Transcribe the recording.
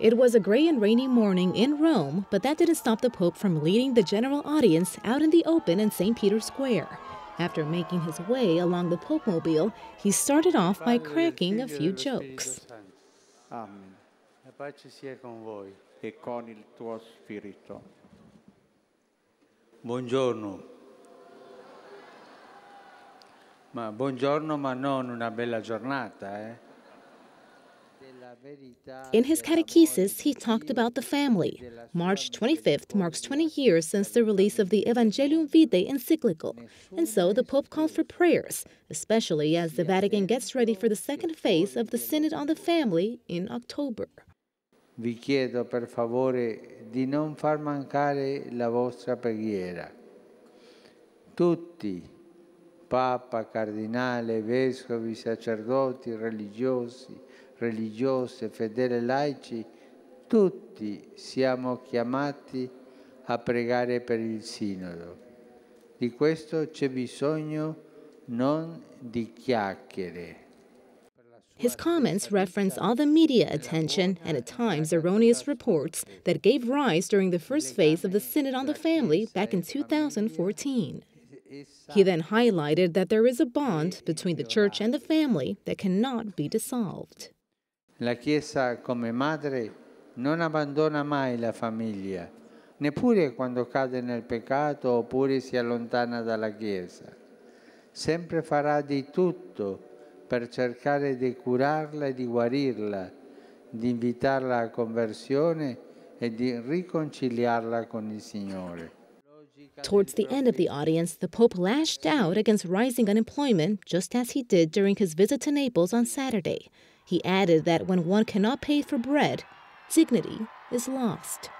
It was a gray and rainy morning in Rome, but that didn't stop the Pope from leading the general audience out in the open in St. Peter's Square. After making his way along the Pope Mobile, he started off by cracking a few jokes. Amen. La pace sia con voi e con il tuo spirito. Buongiorno. Ma buongiorno, ma non una bella giornata, eh? In his catechesis, he talked about the family. March 25th marks 20 years since the release of the Evangelium Vitae encyclical, and so the Pope called for prayers, especially as the Vatican gets ready for the second phase of the Synod on the Family in October. Vi chiedo per favore di non far mancare la vostra preghiera. Tutti, Papa, Cardinale, Vescovi, sacerdoti, religiosi, religiose, fedeli laici, tutti siamo chiamati a pregare per il Sinodo. Di questo c'è bisogno non di chiacchiere. His comments reference all the media attention and at times erroneous reports that gave rise during the first phase of the Synod on the Family back in 2014. He then highlighted that there is a bond between the Church and the family that cannot be dissolved. La Chiesa come madre non abbandona mai la famiglia, neppure quando cade nel peccato oppure si allontana dalla Chiesa. Sempre farà di tutto per cercare di curarla e di guarirla, di invitarla a conversione e di riconciliarla con il Signore. Towards the end of the audience, the Pope lashed out against rising unemployment, just as he did during his visit to Naples on Saturday. He added that when one cannot pay for bread, dignity is lost.